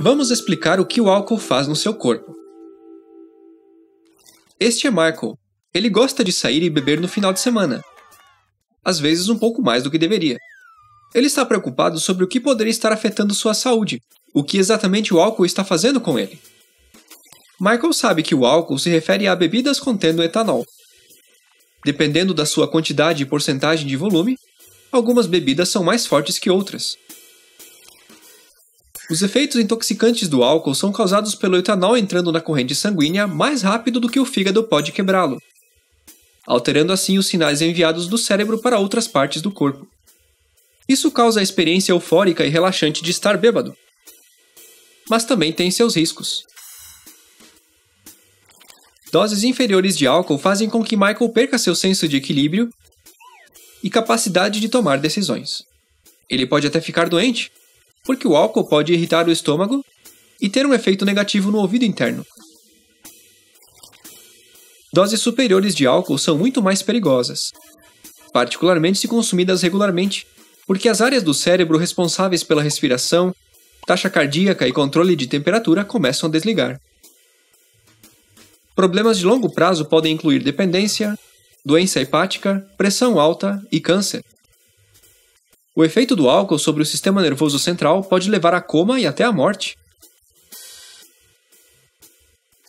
Vamos explicar o que o álcool faz no seu corpo. Este é Michael. Ele gosta de sair e beber no final de semana. Às vezes um pouco mais do que deveria. Ele está preocupado sobre o que poderia estar afetando sua saúde, o que exatamente o álcool está fazendo com ele. Michael sabe que o álcool se refere a bebidas contendo etanol. Dependendo da sua quantidade e porcentagem de volume, algumas bebidas são mais fortes que outras. Os efeitos intoxicantes do álcool são causados pelo etanol entrando na corrente sanguínea mais rápido do que o fígado pode quebrá-lo, alterando assim os sinais enviados do cérebro para outras partes do corpo. Isso causa a experiência eufórica e relaxante de estar bêbado. Mas também tem seus riscos. Doses inferiores de álcool fazem com que Michael perca seu senso de equilíbrio e capacidade de tomar decisões. Ele pode até ficar doente, porque o álcool pode irritar o estômago e ter um efeito negativo no ouvido interno. Doses superiores de álcool são muito mais perigosas, particularmente se consumidas regularmente, porque as áreas do cérebro responsáveis pela respiração, taxa cardíaca e controle de temperatura começam a desligar. Problemas de longo prazo podem incluir dependência, doença hepática, pressão alta e câncer. O efeito do álcool sobre o sistema nervoso central pode levar a coma e até a morte.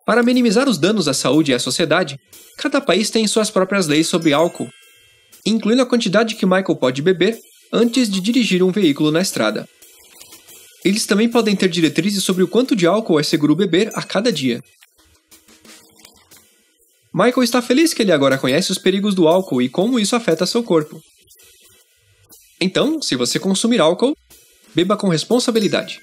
Para minimizar os danos à saúde e à sociedade, cada país tem suas próprias leis sobre álcool, incluindo a quantidade que Michael pode beber antes de dirigir um veículo na estrada. Eles também podem ter diretrizes sobre o quanto de álcool é seguro beber a cada dia. Michael está feliz que ele agora conhece os perigos do álcool e como isso afeta seu corpo. Então, se você consumir álcool, beba com responsabilidade.